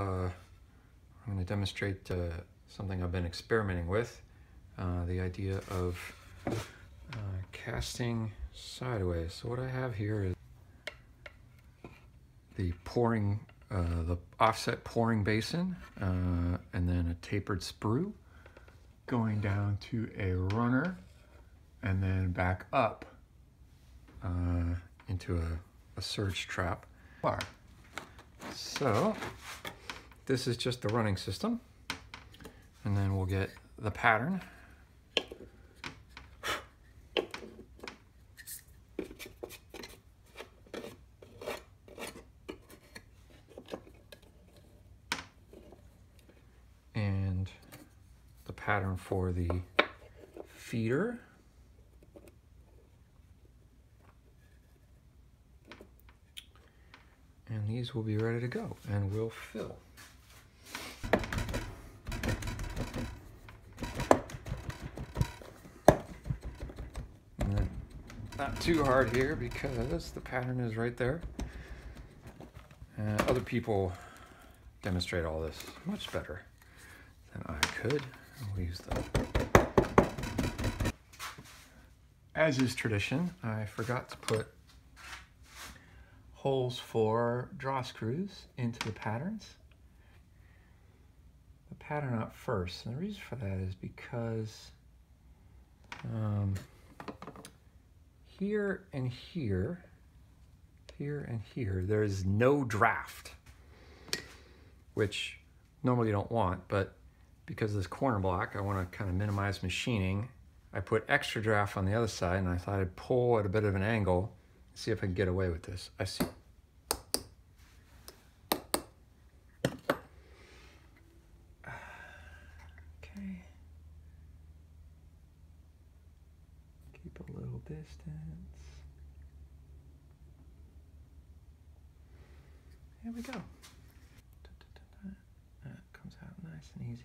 Uh, I'm going to demonstrate uh, something I've been experimenting with. Uh, the idea of uh, casting sideways. So what I have here is the pouring, uh, the offset pouring basin, uh, and then a tapered sprue going down to a runner and then back up into a, a surge trap bar. So this is just the running system. And then we'll get the pattern. And the pattern for the feeder. And these will be ready to go and we'll fill. Not too hard here because the pattern is right there. Uh, other people demonstrate all this much better than I could. I'll use the... As is tradition, I forgot to put holes for draw screws into the patterns. The pattern up first, and the reason for that is because um, here and here, here and here, there is no draft, which normally you don't want, but because this corner block, I want to kind of minimize machining. I put extra draft on the other side, and I thought I'd pull at a bit of an angle, see if I can get away with this. I see. Okay. Keep a little distance. There we go. That comes out nice and easy.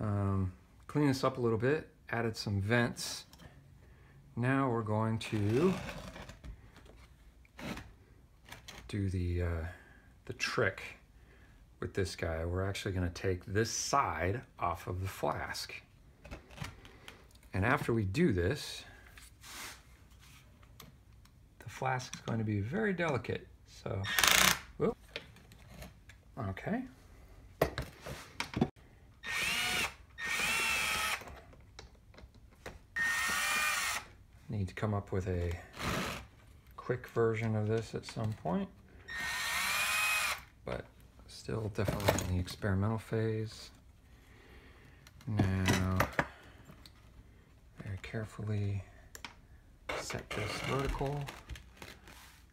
Um, clean this up a little bit, added some vents. Now we're going to do the, uh, the trick with this guy. We're actually gonna take this side off of the flask. And after we do this, the flask is going to be very delicate. So, whoop. okay. Need to come up with a quick version of this at some point, but still definitely in the experimental phase. Now, carefully set this vertical.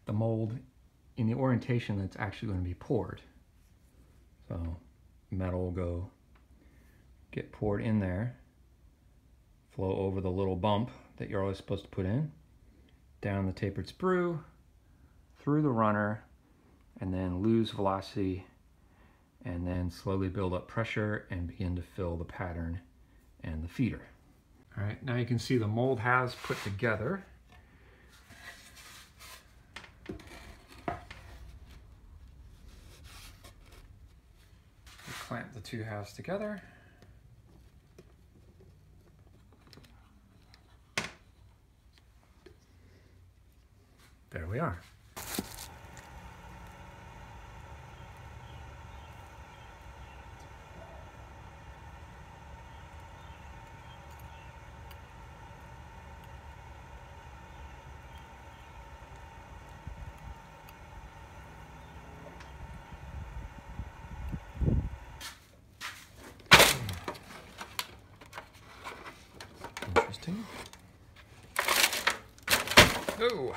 The mold in the orientation that's actually going to be poured. So metal will go get poured in there, flow over the little bump that you're always supposed to put in, down the tapered sprue, through the runner, and then lose velocity, and then slowly build up pressure and begin to fill the pattern and the feeder. All right, now you can see the mold has put together. clamp the two halves together. There we are. Interesting. Oh.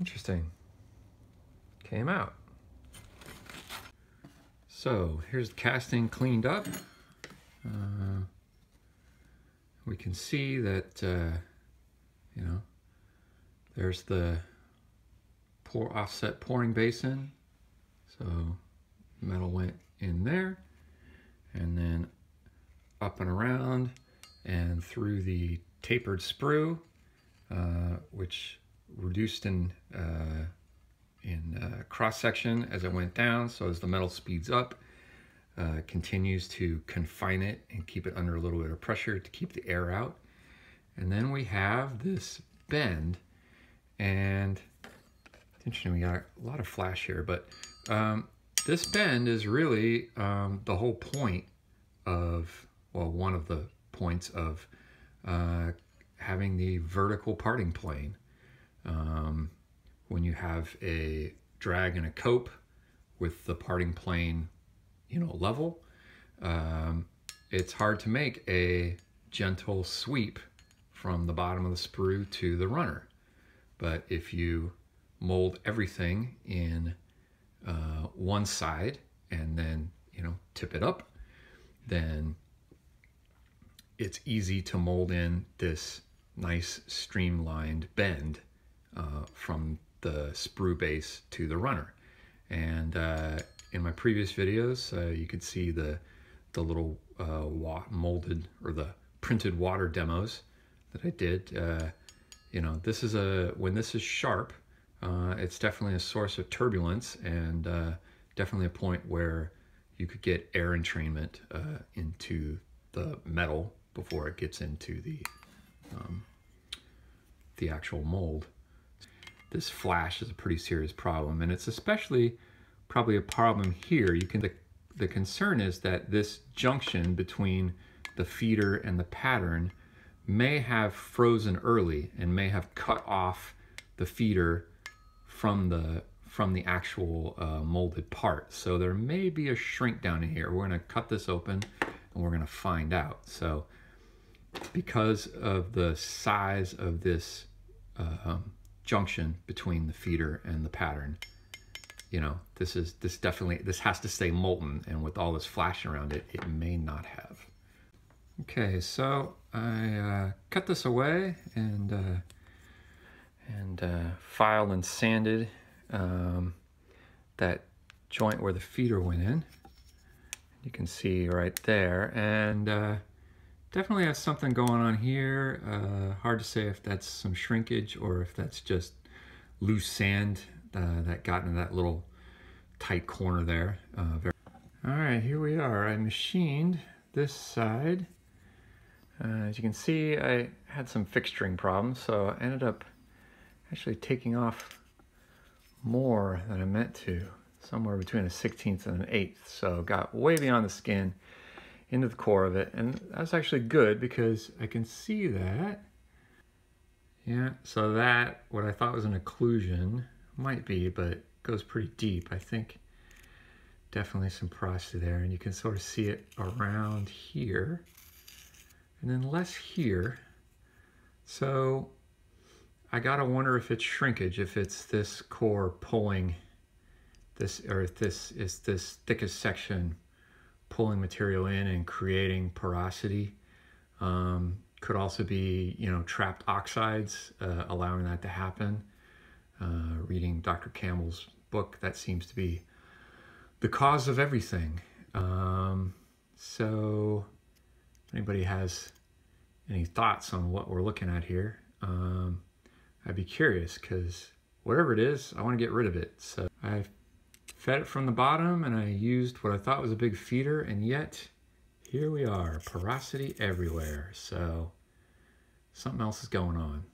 Interesting. Came out. So here's the casting cleaned up. Uh, we can see that, uh, you know, there's the pour offset pouring basin. So metal went in there and then up and around and through the tapered sprue, uh, which reduced in uh, in uh, cross section as it went down. So as the metal speeds up, uh, continues to confine it and keep it under a little bit of pressure to keep the air out. And then we have this bend and interesting, we got a lot of flash here, but um, this bend is really um, the whole point of, well, one of the points of uh, having the vertical parting plane. Um, when you have a drag and a cope with the parting plane, you know, level, um, it's hard to make a gentle sweep from the bottom of the sprue to the runner. But if you mold everything in uh, one side and then, you know, tip it up, then it's easy to mold in this nice streamlined bend uh, from the sprue base to the runner. And uh, in my previous videos, uh, you could see the, the little uh, molded or the printed water demos that I did. Uh, you know, this is a, when this is sharp, uh, it's definitely a source of turbulence and definitely a point where you could get air entrainment into the metal before it gets into the um, the actual mold this flash is a pretty serious problem. And it's especially probably a problem here. You can, the, the concern is that this junction between the feeder and the pattern may have frozen early and may have cut off the feeder from the from the actual uh, molded part. So there may be a shrink down in here. We're gonna cut this open and we're gonna find out. So because of the size of this uh, um, junction between the feeder and the pattern. You know, this is this definitely this has to stay molten, and with all this flashing around it, it may not have. Okay, so I uh, cut this away and uh, and uh, filed and sanded um, that joint where the feeder went in. You can see right there, and uh, Definitely has something going on here. Uh, hard to say if that's some shrinkage or if that's just loose sand uh, that got in that little tight corner there. Uh. All right, here we are. I machined this side. Uh, as you can see, I had some fixturing problems, so I ended up actually taking off more than I meant to, somewhere between a 16th and an eighth. So got way beyond the skin into the core of it. And that's actually good because I can see that. Yeah, so that, what I thought was an occlusion, might be, but goes pretty deep. I think definitely some porosity there. And you can sort of see it around here. And then less here. So I gotta wonder if it's shrinkage, if it's this core pulling this, or if this is this thickest section pulling material in and creating porosity. Um, could also be, you know, trapped oxides, uh, allowing that to happen. Uh, reading Dr. Campbell's book, that seems to be the cause of everything. Um, so, anybody has any thoughts on what we're looking at here, um, I'd be curious because whatever it is, I want to get rid of it. So I've fed it from the bottom and I used what I thought was a big feeder and yet here we are, porosity everywhere. So something else is going on.